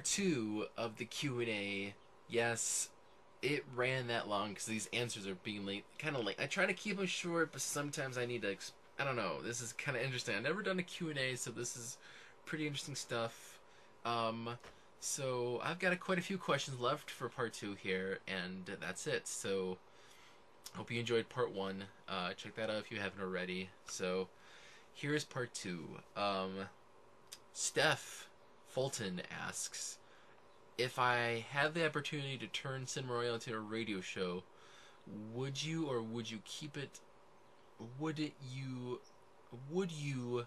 part two of the Q and A. Yes, it ran that long because these answers are being late, kind of late. I try to keep them short, but sometimes I need to. Exp- I don't know. This is kind of interesting. I've never done a Q and A, so this is pretty interesting stuff. Um, so I've got a, quite a few questions left for part two here, and that's it. So hope you enjoyed part one. Uh, check that out if you haven't already. So here's part two. Um, Steph Fulton asks if I had the opportunity to turn Royale into a radio show, would you or would you keep it? Would it you? Would you?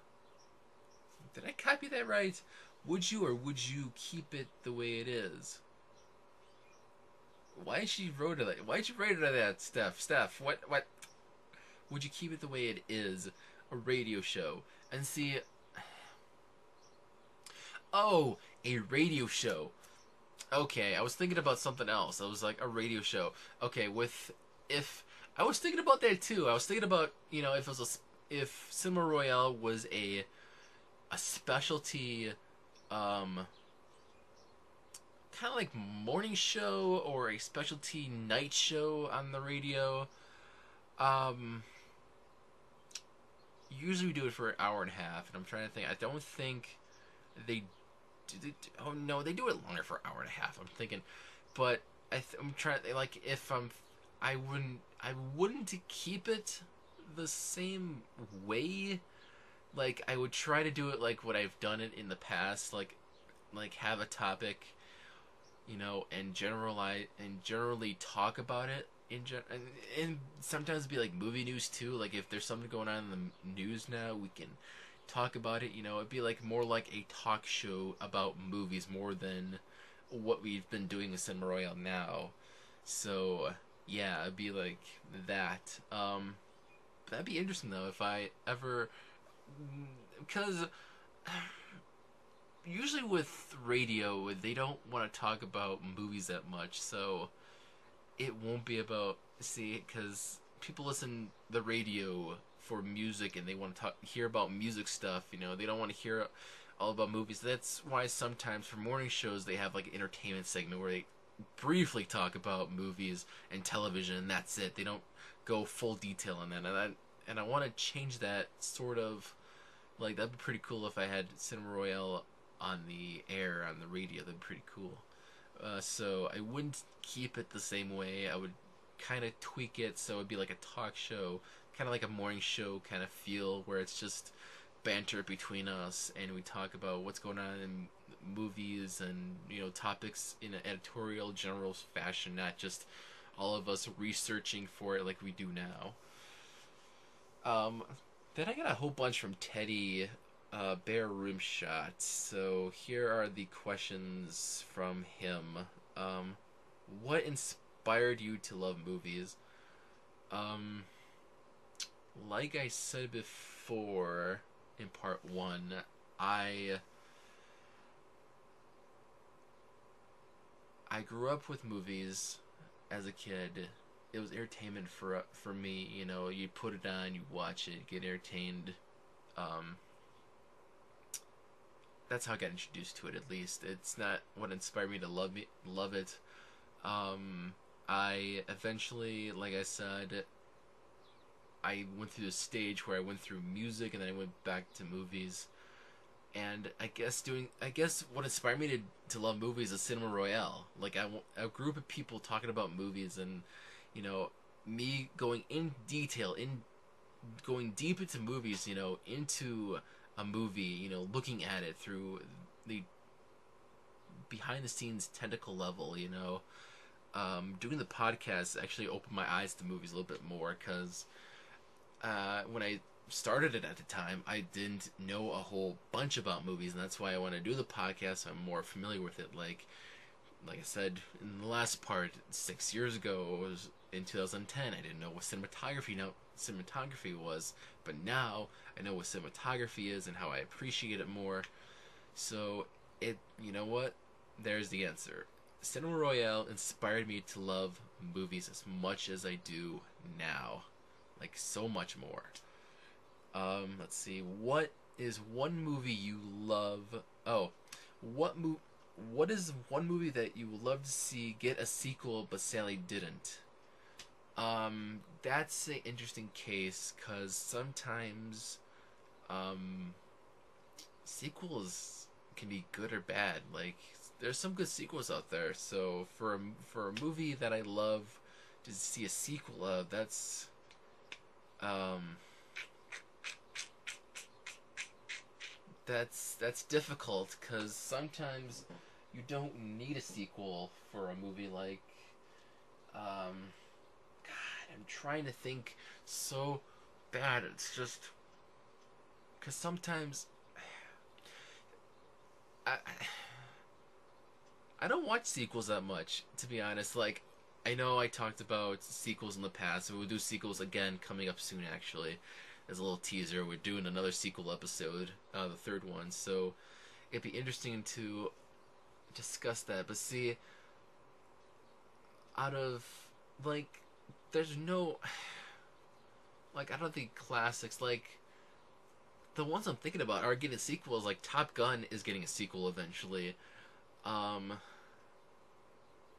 Did I copy that right? Would you or would you keep it the way it is? Why she wrote it? Why'd you write it like that, Steph? Steph, what? What? Would you keep it the way it is? A radio show and see. Oh, a radio show. Okay, I was thinking about something else. I was like a radio show. Okay, with if I was thinking about that too. I was thinking about you know if it was a, if Cinema Royale was a a specialty um kind of like morning show or a specialty night show on the radio. Um usually we do it for an hour and a half and I'm trying to think I don't think they do they, oh no, they do it longer for an hour and a half. I'm thinking, but I th- I'm trying like if I'm, I wouldn't I wouldn't keep it the same way. Like I would try to do it like what I've done it in the past, like like have a topic, you know, and generalize and generally talk about it in gen- and, and sometimes be like movie news too. Like if there's something going on in the news now, we can talk about it. You know, it'd be like more like a talk show about movies more than what we've been doing with Cinema Royale now. So yeah, it'd be like that. Um, that'd be interesting though if I ever, because usually with radio they don't want to talk about movies that much, so it won't be about see because people listen the radio for music and they want to talk, hear about music stuff. You know, they don't want to hear all about movies. That's why sometimes for morning shows they have like an entertainment segment where they briefly talk about movies and television, and that's it. They don't go full detail on that. And I and I want to change that sort of like that'd be pretty cool if I had Cinema Royale on the air on the radio. That'd be pretty cool. Uh, so I wouldn't keep it the same way. I would kind of tweak it so it'd be like a talk show kind of like a morning show kind of feel where it's just banter between us and we talk about what's going on in movies and you know topics in an editorial general fashion not just all of us researching for it like we do now. Um then i got a whole bunch from teddy uh, bear room shots. So here are the questions from him. Um what inspired you to love movies? Um like I said before in part one, I I grew up with movies as a kid. It was entertainment for for me. You know, you put it on, you watch it, get entertained. Um, that's how I got introduced to it. At least it's not what inspired me to love me love it. Um, I eventually, like I said, I went through this stage where I went through music and then I went back to movies. And I guess doing, I guess what inspired me to, to love movies is Cinema Royale. Like I, a group of people talking about movies and, you know, me going in detail, in going deep into movies, you know, into a movie, you know, looking at it through the behind the scenes tentacle level, you know. Um, doing the podcast actually opened my eyes to movies a little bit more because uh, when I started it at the time, I didn't know a whole bunch about movies, and that's why I want to do the podcast. I'm more familiar with it. Like, like I said in the last part, six years ago, was in 2010. I didn't know what cinematography now cinematography was, but now I know what cinematography is and how I appreciate it more. So it, you know what? There's the answer. Cinema Royale inspired me to love movies as much as I do now like so much more. Um, let's see. What is one movie you love? Oh, what movie? what is one movie that you would love to see get a sequel but Sally didn't? Um, that's an interesting case because sometimes, um, sequels can be good or bad. Like, there's some good sequels out there. So for a, for a movie that I love to see a sequel of, that's, um, that's that's difficult because sometimes you don't need a sequel for a movie like um god i'm trying to think so bad it's just because sometimes I, I don't watch sequels that much to be honest like i know i talked about sequels in the past and we'll do sequels again coming up soon actually as a little teaser, we're doing another sequel episode, uh, the third one. So it'd be interesting to discuss that. But see, out of like, there's no like I don't think classics like the ones I'm thinking about are getting sequels. Like Top Gun is getting a sequel eventually. Um,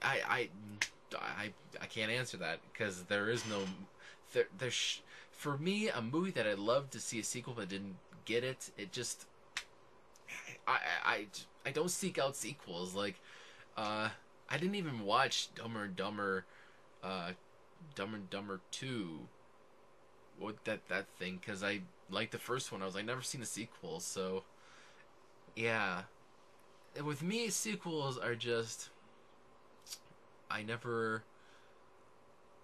I I I I, I can't answer that because there is no there there's for me a movie that I'd love to see a sequel but didn't get it. It just I I I don't seek out sequels like uh I didn't even watch Dumber and Dumber uh Dumber and Dumber 2 what that that thing cuz I liked the first one. I was like never seen a sequel, so yeah. With me sequels are just I never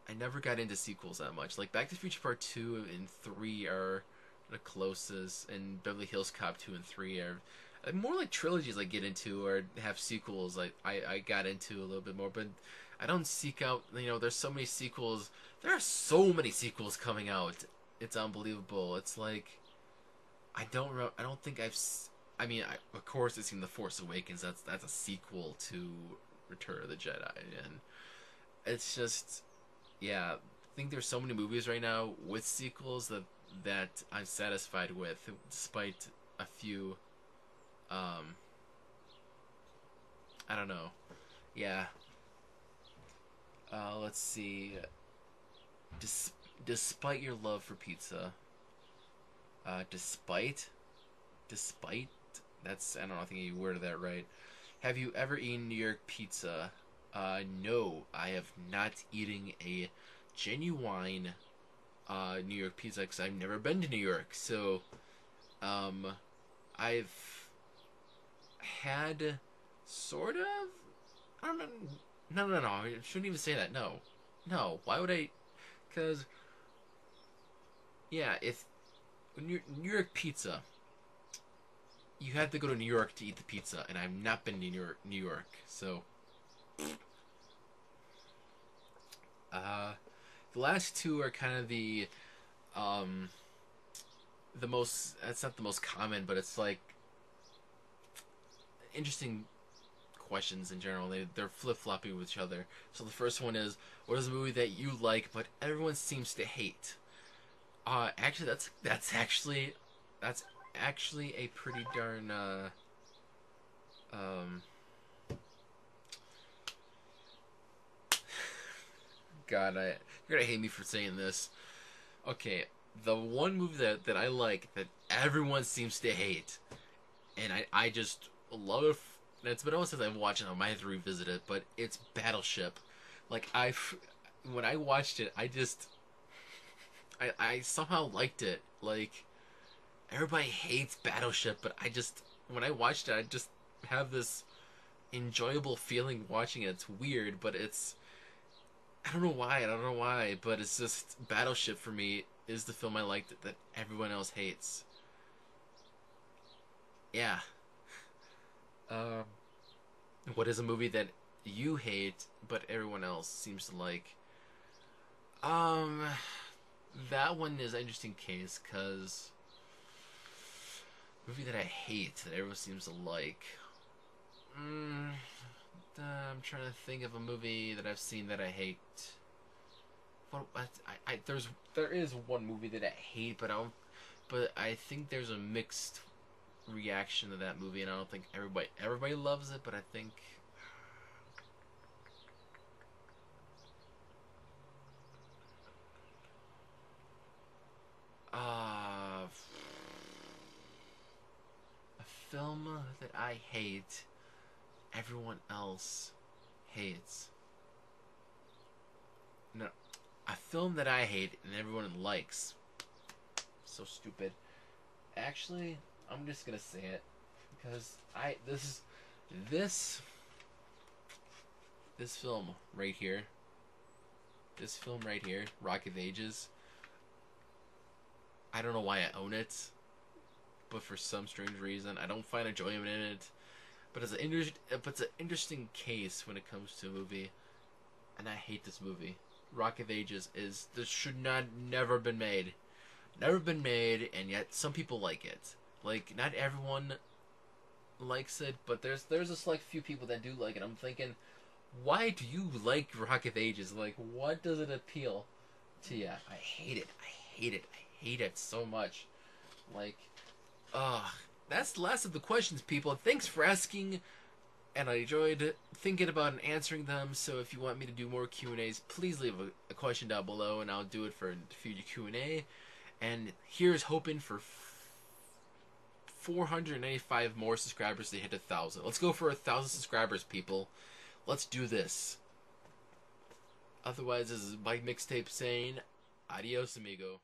I never got into sequels that much. Like Back to the Future Part 2 and 3 are the closest and Beverly Hills Cop 2 and 3 are uh, more like trilogies I get into or have sequels like I, I got into a little bit more but I don't seek out you know there's so many sequels there are so many sequels coming out. It's unbelievable. It's like I don't I don't think I've I mean I, of course I've seen The Force Awakens. That's that's a sequel to Return of the Jedi, and it's just, yeah. I think there's so many movies right now with sequels that that I'm satisfied with, despite a few. Um, I don't know. Yeah. Uh, let's see. Des- despite your love for pizza. Uh, despite, despite. That's I don't know. I think you worded that right. Have you ever eaten New York pizza? Uh, no, I have not eaten a genuine uh, New York pizza because I've never been to New York. So, um, I've had sort of. I don't know. No, no, no. I shouldn't even say that. No, no. Why would I? Because, yeah, if New York pizza you had to go to New York to eat the pizza, and I've not been to New York, New York, so. Uh, the last two are kind of the, um, the most. That's not the most common, but it's like interesting questions in general. They they're flip flopping with each other. So the first one is, what is a movie that you like but everyone seems to hate? Uh, actually, that's that's actually that's actually a pretty darn uh, um, God, I you're gonna hate me for saying this. Okay, the one movie that, that I like that everyone seems to hate, and I I just love it. It's been almost since I've watched it. I might have to revisit it, but it's Battleship. Like I, when I watched it, I just, I I somehow liked it. Like everybody hates Battleship, but I just when I watched it, I just have this enjoyable feeling watching it. It's weird, but it's I don't know why. I don't know why, but it's just Battleship for me is the film I like that, that everyone else hates. Yeah. Um, What is a movie that you hate but everyone else seems to like? Um, that one is an interesting case because movie that I hate that everyone seems to like. Mm, uh, I'm trying to think of a movie that I've seen that I hate. What I, I there's there is one movie that I hate, but I but I think there's a mixed reaction to that movie, and I don't think everybody everybody loves it, but I think. Uh, a film that I hate, everyone else hates. No, a film that I hate and everyone likes. So stupid. Actually, I'm just gonna say it because I this is this this film right here. This film right here, Rock of Ages. I don't know why I own it, but for some strange reason, I don't find enjoyment in it. But it's an inter- but it's an interesting case when it comes to a movie, and I hate this movie. Rock of Ages is this should not never been made, never been made, and yet some people like it. Like not everyone likes it, but there's there's a select few people that do like it. I'm thinking, why do you like Rock of Ages? Like, what does it appeal to you? I hate it. I hate it. I hate it so much. Like, ugh. That's the last of the questions, people. Thanks for asking, and I enjoyed thinking about and answering them. So if you want me to do more Q and A's, please leave a, a question down below, and I'll do it for a future Q and A. And here's hoping for 495 more subscribers to hit a thousand. Let's go for a thousand subscribers, people. Let's do this. Otherwise, this is Mike Mixtape saying, adios, amigo.